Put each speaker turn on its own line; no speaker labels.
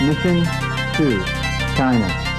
Mission to China.